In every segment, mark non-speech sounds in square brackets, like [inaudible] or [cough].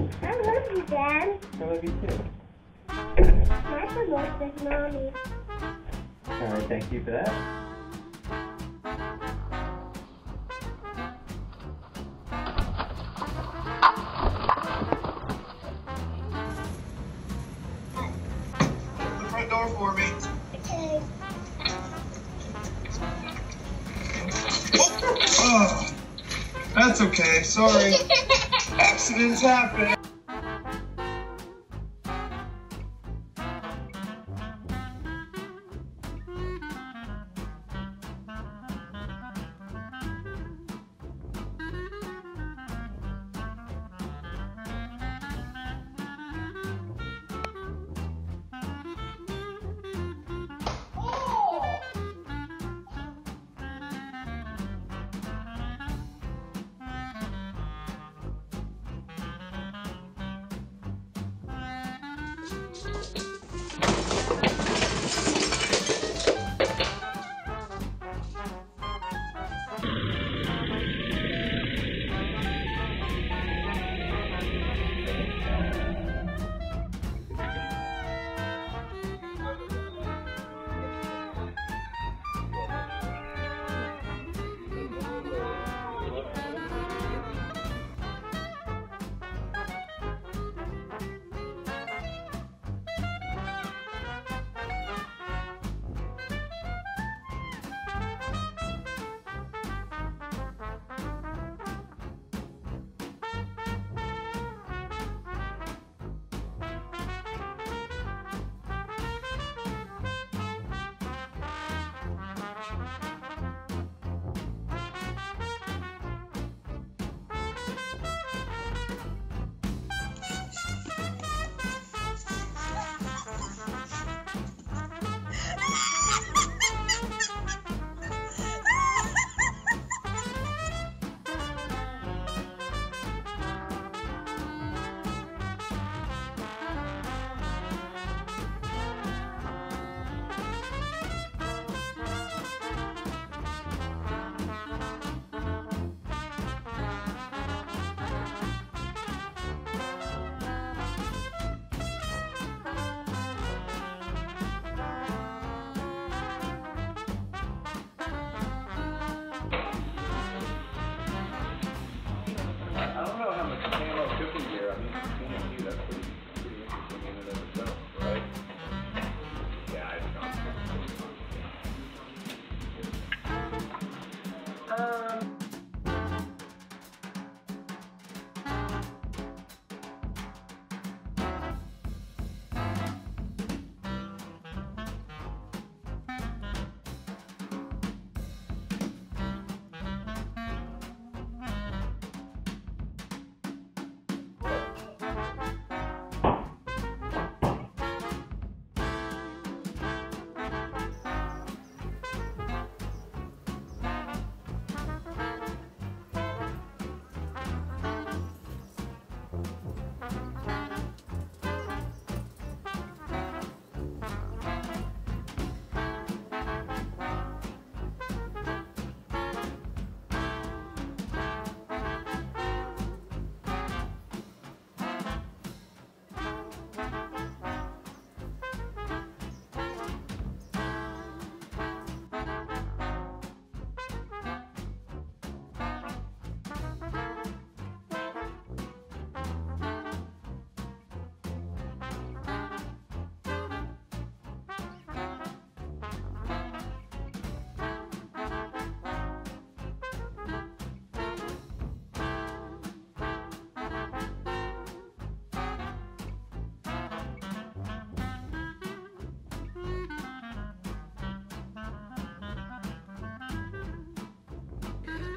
I love you, Dad. I love you too. My most is mommy. All right, thank you for that. Open the front door for me. Okay. Oh, that's okay. Sorry. [laughs] Accidents happen.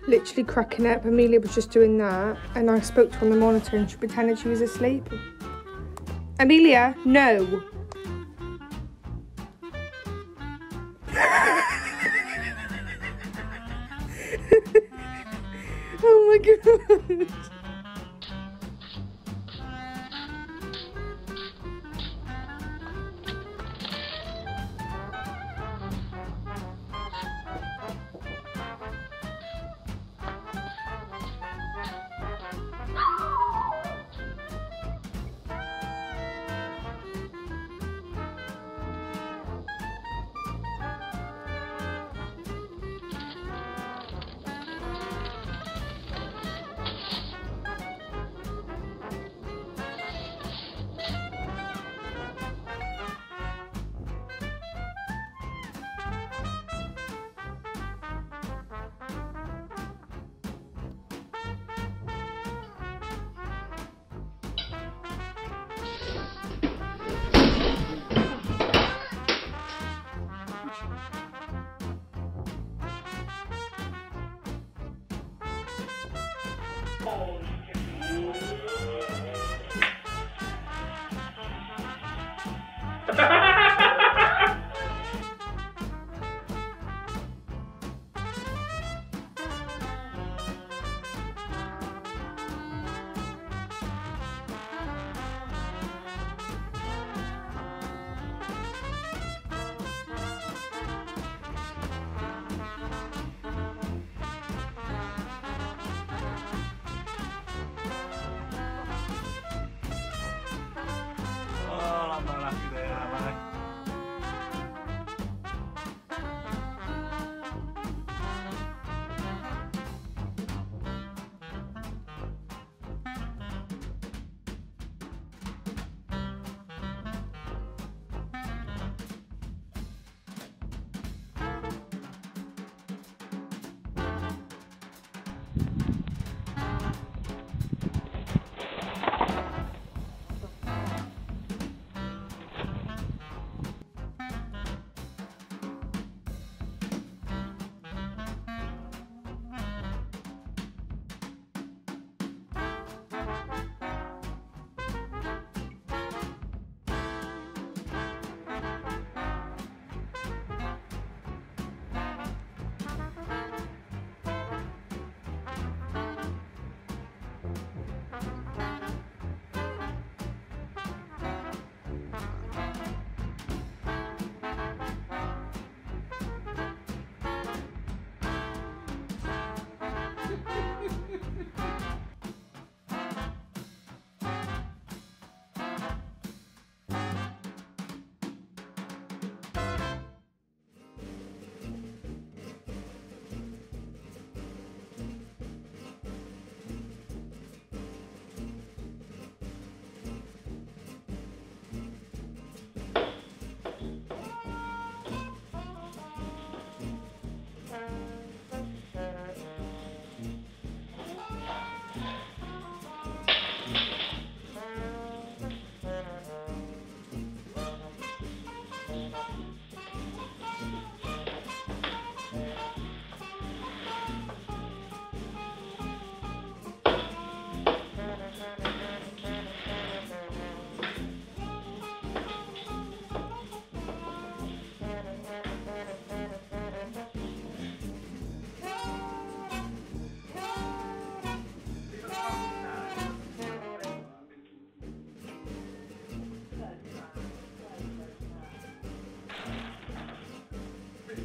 Literally cracking up. Amelia was just doing that, and I spoke to her on the monitor, and she pretended she was asleep. Amelia, no.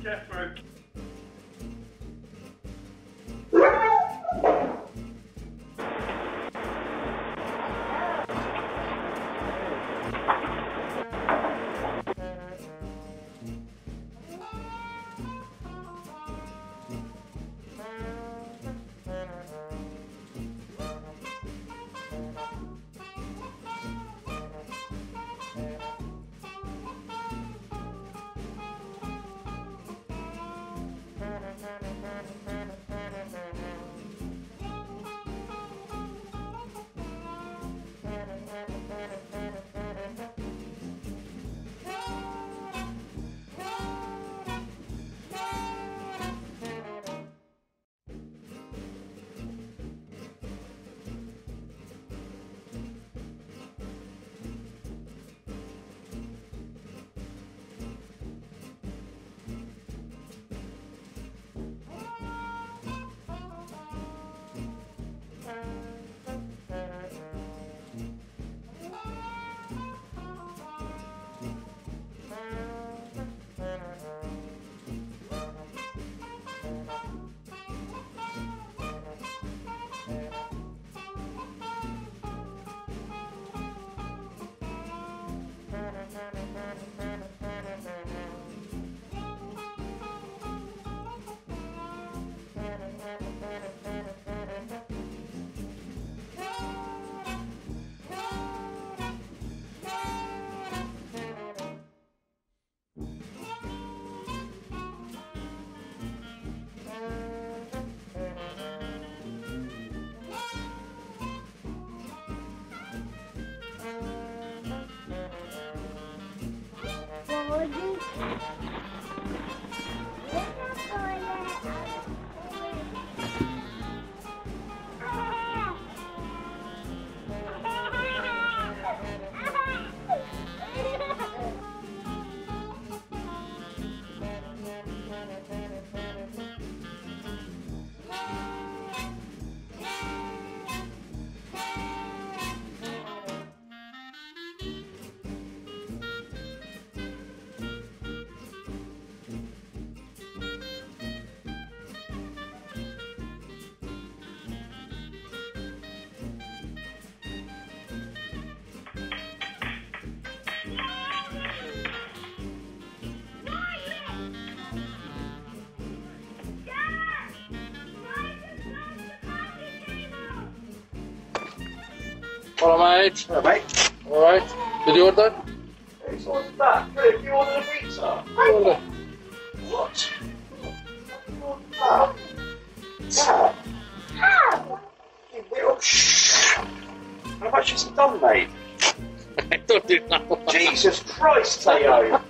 Jeffro. Body. Little toilet. Hello, mate. Hello, mate. All right. Did you order? Who's ordered that? Philip, you ordered a pizza? Order. What? You ordered that? Dad? How? You little shh. How much has it done, mate? [laughs] I don't know. Jesus Christ, Teo.